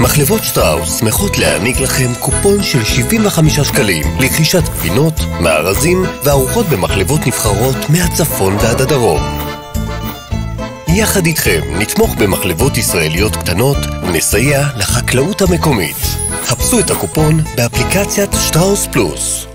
מחלבות שטראוס שמחות להעניק לכם קופון של 75 שקלים לרכישת גבינות, מארזים וארוחות במחלבות נבחרות מהצפון ועד הדרום. יחד איתכם נתמוך במחלבות ישראליות קטנות ונסייע לחקלאות המקומית. חפשו את הקופון באפליקציית שטראוס פלוס.